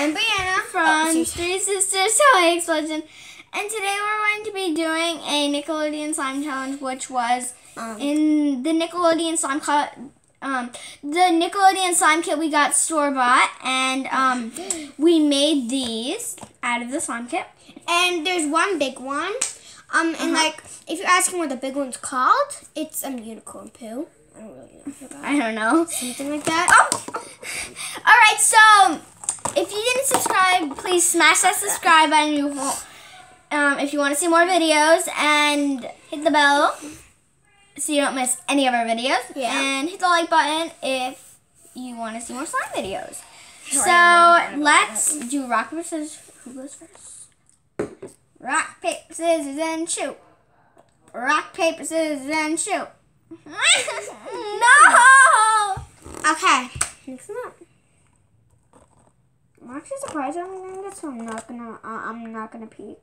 and Brianna from oh, Three Sisters Toy Explosion. And today we're going to be doing a Nickelodeon Slime Challenge, which was um, in the Nickelodeon Slime Kit. Um, the Nickelodeon Slime Kit we got store bought, and um, we made these out of the slime kit. and there's one big one. Um, and Uh-huh. like, if you're asking what the big one's called, it's um unicorn poo. I don't really know I don't know. something like that. Oh. All right, so if you didn't subscribe, please smash that subscribe button. You won't- Um, if you want to see more videos, and hit the bell so you don't miss any of our videos. Yeah. And hit the like button if you want to see more slime videos. Sorry, so let's do rock paper scissors. Who goes first? Rock paper scissors and shoot. Rock paper scissors and shoot. no. Okay. Them up. I'm actually surprised I'm gonna get, so I'm not gonna. Uh, I'm not gonna peek.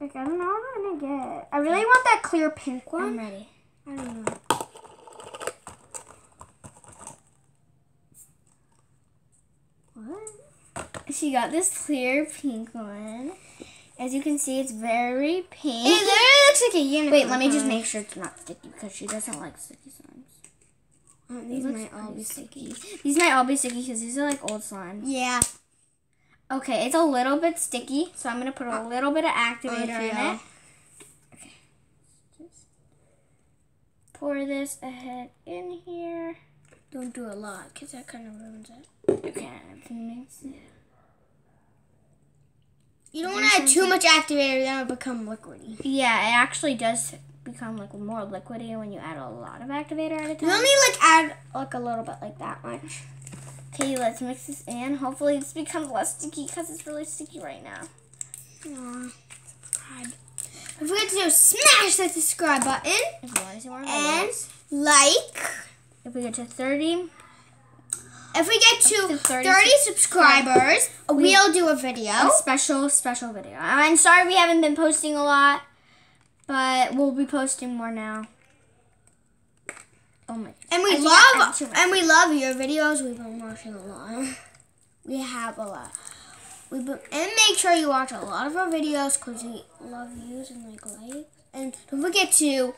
Like I don't know what I'm gonna get. I really want that clear pink one. I'm ready. I don't know. What? She got this clear pink one. As you can see, it's very pink. It literally looks like a unicorn. Wait, let me just make sure it's not sticky because she doesn't like sticky slimes. Oh, these might all be sticky. These might all be sticky because these are like old slime. Yeah. Okay, it's a little bit sticky, so I'm gonna put a oh. little bit of oh, activator in yeah. it. Okay. Just pour this ahead in here. Don't do a lot, cause that kind of ruins it. Okay, mix it. You don't want to add too much activator, then it'll become liquidy. Yeah, it actually does become like more liquidy when you add a lot of activator at a time. You only like add like a little bit, like that much. Okay, let's mix this in. Hopefully this becomes less sticky because it's really sticky right now. Aw, subscribe. Don't forget to do smash that subscribe button If you want to see more and videos. like. If we get to 30, If we get to to 30, 30 subscribers, we'll do a video. a special, special video. I'm sorry we haven't been posting a lot, but we'll be posting more now. Oh my. And we I think I added love and we love your videos. We've been watching a lot. We have a lot. Been, and make sure you watch a lot of our videos because we love views and like likes. And don't forget to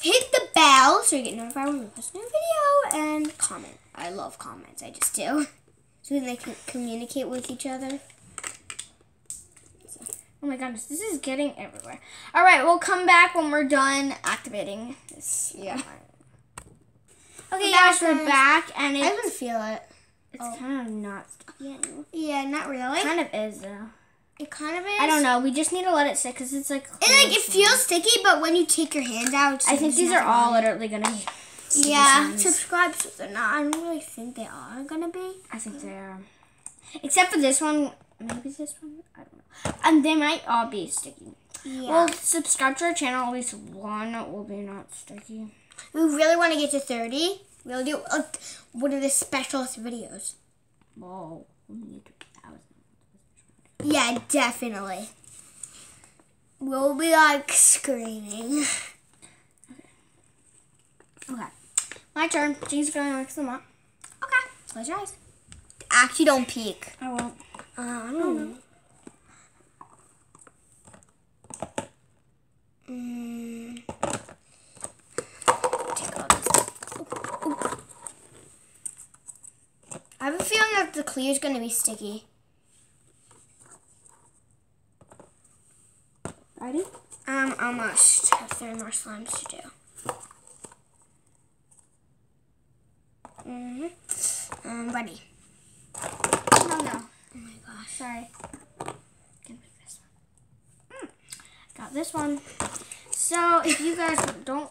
hit the bell so you get notified when we post a new video and comment. I love comments. I just do. So they can communicate with each other. Oh my goodness, this is getting everywhere. All right, we'll come back when we're done activating this. Yeah. Oh okay, guys, we're back, and I it's, can feel it. it's oh. kind of not sticky anymore. Yeah, not really. It Kind of is though. It kind of is. I don't know. We just need to let it sit because it's like. It like it feels sticky, but when you take your hands out, I think these are all on literally gonna Yeah, subscribe so they're not. I don't really think they are gonna be. I think they are. Except for this one. Maybe this one. I don't know. And they might all be sticky. Yeah. Well, subscribe to our channel. At least one will be not sticky. we really want to get to 30. We'll do uh, one of the specialist videos. Whoa. We need to. thousand. Yeah, definitely. We'll be like screaming. Okay. okay. My turn. Jean's gonna mix them up. Okay. Close your eyes. Actually, don't peek. I won't. I don't know. Mm. Take all this. Oop, oop. I have a feeling that the clear is going to be sticky. Ready? Um, almost. I have three more slimes to do. Mm-hmm. Um, ready. Oh. Sorry. This one. Mm. Got this one. So if you guys don't,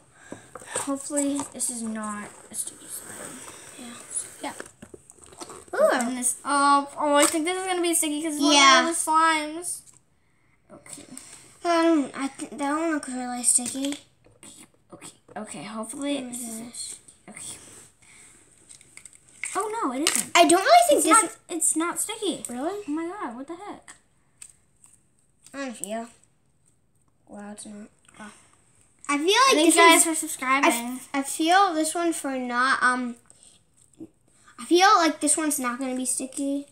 hopefully this is not a sticky slime. Yeah. And Ooh. this, oh, oh, I think this is gonna be sticky because yeah. Yeah. all the slimes. Okay. Um, I think that one looks really sticky. Okay. Okay. Hopefully this is is this? okay. Oh no, it isn't. I don't really think It's this. not. It's not sticky. Really? Oh my god! What the heck? I don't feel. Wow, it's not. Oh. I feel like Thank this you guys one's- for subscribing. I, feel this one for not um. I feel like this one's not gonna be sticky.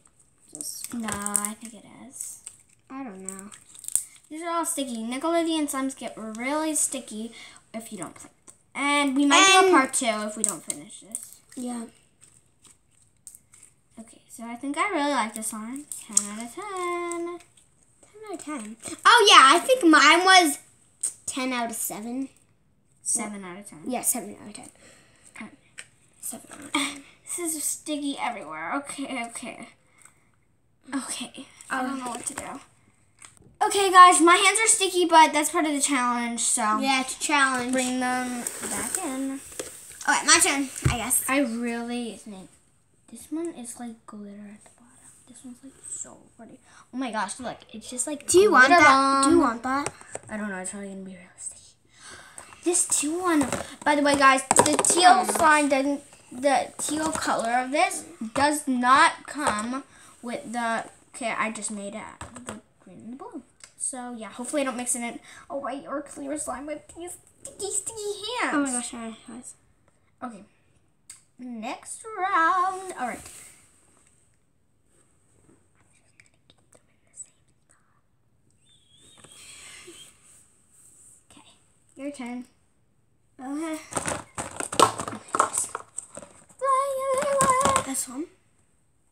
Just, No, I think it is. I don't know. These are all sticky. Nickelodeon slimes get really sticky if you don't play. And we might do a part two if we don't finish this. Yeah. So I think I really like this one. 10 out of 10. 10 out of 10. Oh, yeah, I think mine was 10 out of 7. 7 out of 10. Yeah, 7 out of 10. Okay. 7 out of 10. This is sticky everywhere. Okay, okay. Okay. I don't know what to do. Okay, guys, my hands are sticky, but that's part of the challenge, so Yeah, it's a challenge. bring them back in. Okay, my turn, I guess. I really think this one is like glitter at the bottom. This one's like so pretty. Oh my gosh, look, it's just like Do you want that? Do you want that? I don't know, it's probably gonna be real sticky. This teal one, by the way, guys, the teal slime doesn't, the teal color of this does not come with the, okay, I just made it out of the green and the blue. So yeah, hopefully I don't mix it in a white or clear slime with these sticky, sticky hands. Oh my gosh. Okay. Next round. All right. Okay. Your turn. Okay. This one.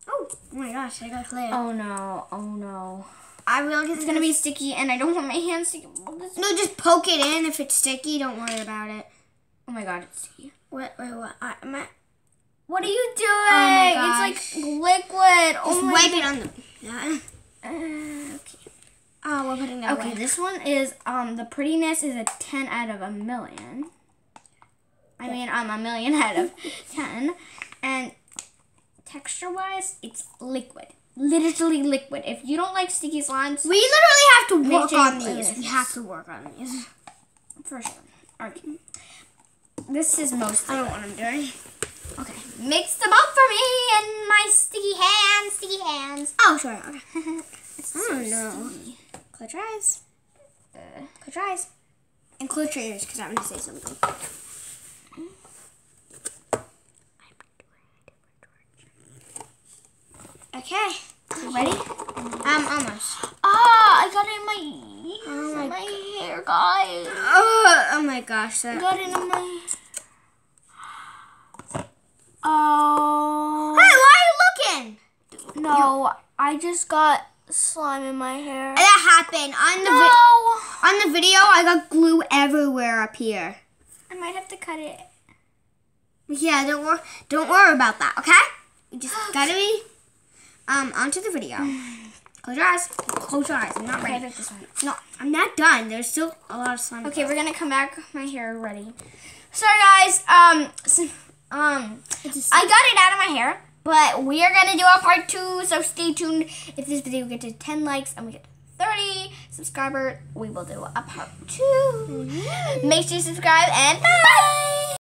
Oh, oh my gosh, I got clear. Oh no. Oh no. I will get It's gonna be sticky and I don't want my hands to. No, just poke it in. If it's sticky, don't worry about it. Oh my god, it's sticky. What, wait, what? I, I, What are you doing? my It's like liquid. Oh just my wipe it on the. Yeah. Uh, okay. Oh, we're putting that Okay, away. this one is um the prettiness is a ten out of a million. I mean um a million out of ten. And texture wise, it's liquid. Literally liquid. If you don't like sticky slimes, We literally have to work on these. We have to work on these. for sure. Okay. This is most. I don't want them dirty. Okay. Mix them up for me and my sticky hands, sticky hands. Oh, sorry. Okay. It's I know. sticky. Close your eyes. Uh, Close your eyes. And close your ears because I'm going to say something. I'm doing a different door. Okay. ready? Um, almost. Ah, I got it in my Oh my my hair, guys. Oh, oh my gosh. I That... got it in my. Oh. Hey, why are you looking? No, I just got slime in my hair. And that happened on the No. on the video. I got glue everywhere up here. I might have to cut it. Yeah, don't worry. Don't worry about that. Okay? You just gotta be um onto the video. Close your eyes. Close your eyes. I'm not Okay, ready. this one. No, I'm not done. There's still a lot of slime. Okay, we're gonna come back. My hair ready. Sorry, guys. Um, um, I got it out of my hair, but we are gonna do a part two. So stay tuned. If this video gets to 10 likes and we get 30 subscribers, we will do a part 2 Make sure you subscribe and bye.